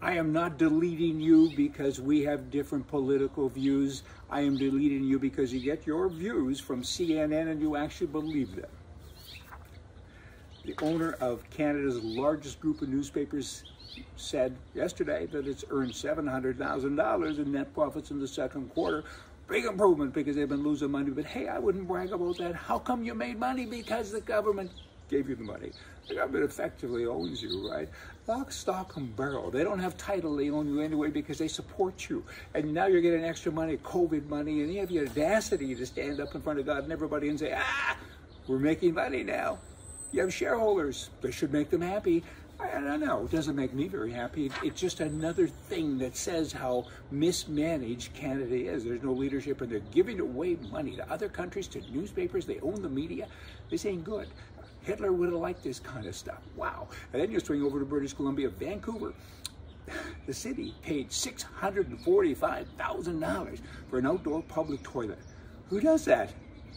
I am not deleting you because we have different political views. I am deleting you because you get your views from CNN and you actually believe them. The owner of Canada's largest group of newspapers said yesterday that it's earned $700,000 in net profits in the second quarter. Big improvement because they've been losing money. But hey, I wouldn't brag about that. How come you made money? Because the government gave you the money. The government effectively owns you, right? Lock, stock, and barrel. They don't have title. They own you anyway because they support you. And now you're getting extra money, COVID money, and you have the audacity to stand up in front of God and everybody and say, ah, we're making money now. You have shareholders. They should make them happy. I don't know. It doesn't make me very happy. It's just another thing that says how mismanaged Canada is. There's no leadership, and they're giving away money to other countries, to newspapers. They own the media. This ain't good. Hitler would have liked this kind of stuff. Wow. And then you swing over to British Columbia, Vancouver. The city paid $645,000 for an outdoor public toilet. Who does that?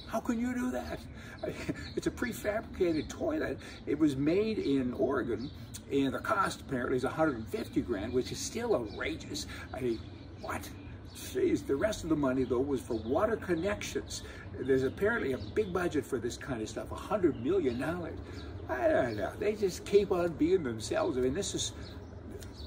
How can you do that? It's a prefabricated toilet. It was made in Oregon, and the cost apparently is 150 grand, which is still outrageous. I mean, what? Jeez, the rest of the money though was for water connections. There's apparently a big budget for this kind of stuff, a hundred million dollars. I don't know. They just keep on being themselves. I mean, this is,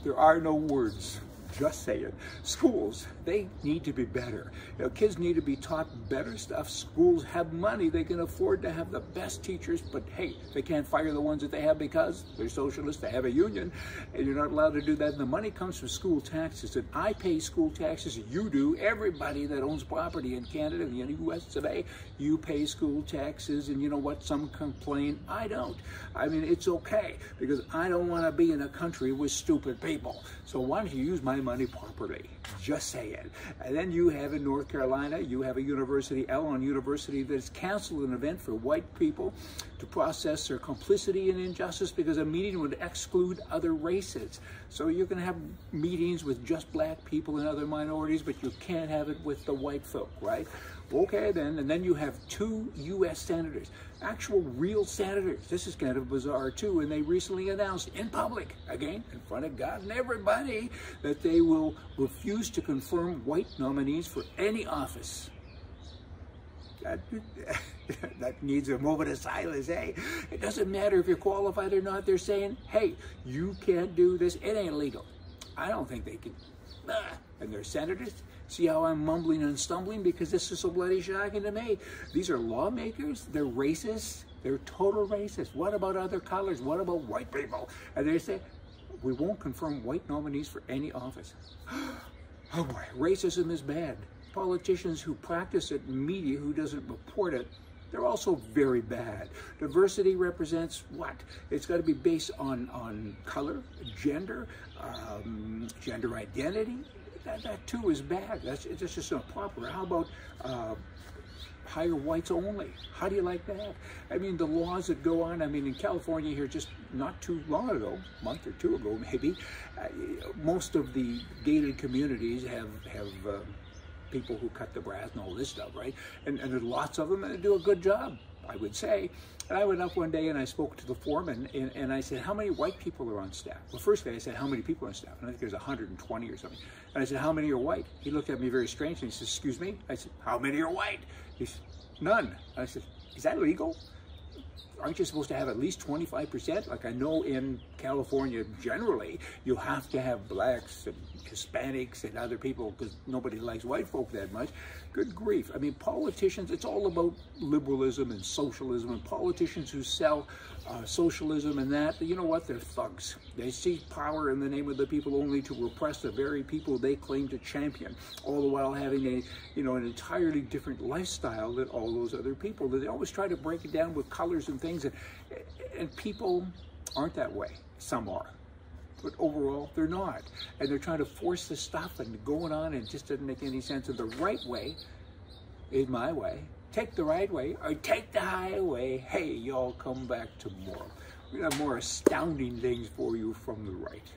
there are no words just saying. Schools, they need to be better. You know, kids need to be taught better stuff. Schools have money. They can afford to have the best teachers, but hey, they can't fire the ones that they have because they're socialists. They have a union, and you're not allowed to do that. And the money comes from school taxes. And I pay school taxes. You do. Everybody that owns property in Canada and the U.S. today, you pay school taxes. And you know what? Some complain. I don't. I mean, it's okay because I don't want to be in a country with stupid people. So why don't you use my money properly. Just say it. And then you have in North Carolina, you have a university, Elon University, that has canceled an event for white people to process their complicity in injustice because a meeting would exclude other races. So you can have meetings with just black people and other minorities, but you can't have it with the white folk, right? Okay, then, and then you have two U.S. senators, actual real senators. This is kind of bizarre, too, and they recently announced in public, again, in front of God and everybody, that they will refuse to confirm white nominees for any office. That, that needs a moment of silence, hey? It doesn't matter if you're qualified or not. They're saying, hey, you can't do this. It ain't legal. I don't think they can. Ah, and they're senators. See how I'm mumbling and stumbling? Because this is so bloody shocking to me. These are lawmakers. They're racist. They're total racist. What about other colors? What about white people? And they say, we won't confirm white nominees for any office. oh boy, racism is bad. Politicians who practice it, media who doesn't report it, they're also very bad. Diversity represents what? It's got to be based on, on color, gender, um, gender identity. That, that too is bad. That's, that's just not proper. How about uh, hire whites only. How do you like that? I mean, the laws that go on, I mean, in California here just not too long ago, a month or two ago maybe, uh, most of the gated communities have, have uh, people who cut the grass and all this stuff, right? And, and there's lots of them and they do a good job, I would say. And I went up one day and I spoke to the foreman and, and I said, how many white people are on staff? Well, first day I said, how many people are on staff? And I think there's 120 or something. And I said, how many are white? He looked at me very strangely. He said, excuse me? I said, how many are white? He said, none. I said, is that legal? aren't you supposed to have at least 25%? Like I know in California generally, you have to have blacks and Hispanics and other people because nobody likes white folk that much. Good grief. I mean, politicians, it's all about liberalism and socialism and politicians who sell uh, socialism and that, you know what? They're thugs. They seek power in the name of the people only to repress the very people they claim to champion, all the while having a, you know, an entirely different lifestyle than all those other people. They always try to break it down with colors and things, and, and people aren't that way. Some are but overall they're not. And they're trying to force this stuff and going on and it just doesn't make any sense. And the right way is my way. Take the right way or take the highway. Hey, y'all come back tomorrow. We have more astounding things for you from the right.